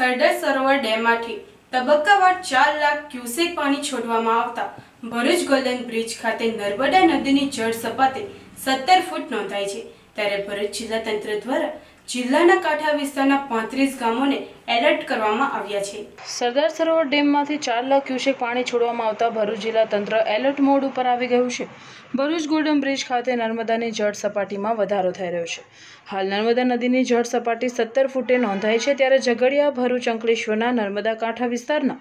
સરદાર સરોવર ડેમમાંથી તબક્કાવાર ચાર લાખ ક્યુસેક પાણી છોડવામાં આવતા ભરૂચ ગોલ્ડન બ્રિજ ખાતે નર્મદા નદીની જળ સપાટી સત્તર ફૂટ નોંધાઈ છે. ત્યારે ભરૂચ જિલ્લા તંત્ર દ્વારા જિલ્લાના કાંઠા વિસ્તારના પાંત્રીસ ગામોને એલર્ટ કરવામાં આવ્યા છે. સરદાર સરોવર ડેમમાંથી ચાર લાખ ક્યુસેક પાણી છોડવામાં આવતા ભરૂચ જિલ્લા તંત્ર એલર્ટ મોડ ઉપર આવી ગયું છે. ભરૂચ ગોલ્ડન બ્રિજ ખાતે નર્મદાની જળ સપાટીમાં વધારો થઈ રહ્યો છે. હાલ નર્મદા નદીની જળ સપાટી સત્તર ફૂટે નોંધાઈ છે ત્યારે ઝઘડિયા, ભરૂચ, અંકલેશ્વરના નર્મદા કાંઠા વિસ્તારના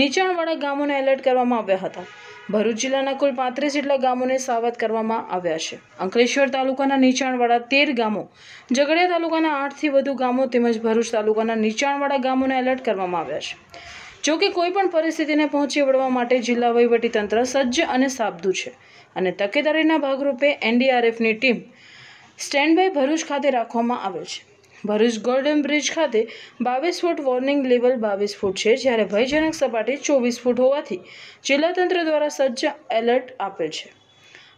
નીચાણવાળા ગામોને એલર્ટ કરવામાં આવ્યા હતા. ભરૂચ જિલ્લાના કુલ પાંત્રીસ જેટલા ગામોને સાવધ કરવામાં આવ્યા છે. અંકલેશ્વર તાલુકાના નીચાણવાળા તેર ગામો, ઝઘડિયા તાલુકાના આઠથી વધુ ગામો તેમજ ભરૂચ તાલુકાના નીચાણવાળા ગામોને એલર્ટ કરવામાં આવ્યા છે. જો કે કોઈ પણ પરિસ્થિતિને પહોંચી વળવા માટે જિલ્લા વહીવટીતંત્ર સજ્જ અને સાબદું છે અને તકેદારીના ભાગરૂપે એનડીઆરએફની ટીમ સ્ટેન્ડ બાય ભરૂચ ખાતે રાખવામાં આવે છે. ભરૂચ ગોલ્ડન બ્રિજ ખાતે બાવીસ ફૂટ વોર્નિંગ લેવલ બાવીસ ફૂટ છે, જ્યારે ભયજનક સપાટી ચોવીસ ફૂટ હોવાથી જિલ્લા તંત્ર દ્વારા સજ્જ એલર્ટ આપેલ છે.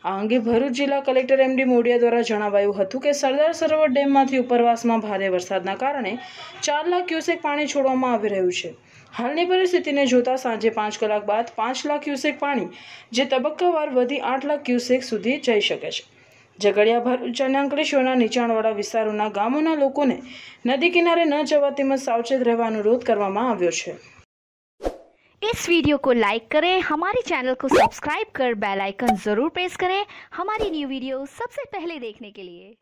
આ અંગે ભરૂચ જિલ્લા કલેક્ટર એમડી મોડિયા દ્વારા જણાવાયું હતું કે સરદાર સરોવર ડેમમાંથી ઉપરવાસમાં ભારે વરસાદના કારણે ચાર લાખ ક્યુસેક પાણી છોડવામાં આવી રહ્યું છે. હાલની પરિસ્થિતિને જોતા સાંજે પાંચ કલાક બાદ પાંચ લાખ ક્યુસેક પાણી જે તબક્કાવાર વધી આઠ લાખ ક્યુસેક સુધી જઈ શકે છે. ઝઘડિયા ભરૂચ અને અંકલેશ્વરના નીચાણવાળા વિસ્તારોના ગામોના લોકોને નદી કિનારે ન જવા તેમજ સાવચેત રહેવા અનુરોધ કરવામાં આવ્યો છે इस वीडियो को लाइक करें हमारे चैनल को सब्सक्राइब कर बेल आइकन जरूर प्रेस करें हमारी न्यू वीडियो सबसे पहले देखने के लिए